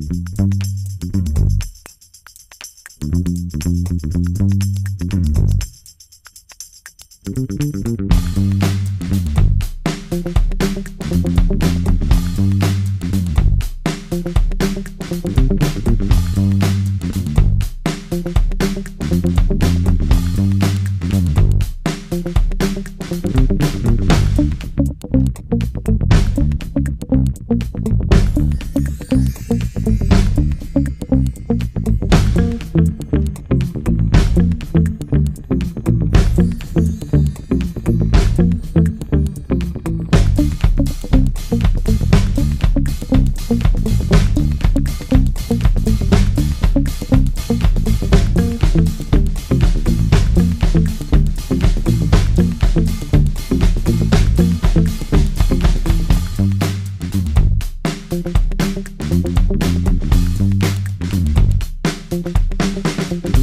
Thank you. thank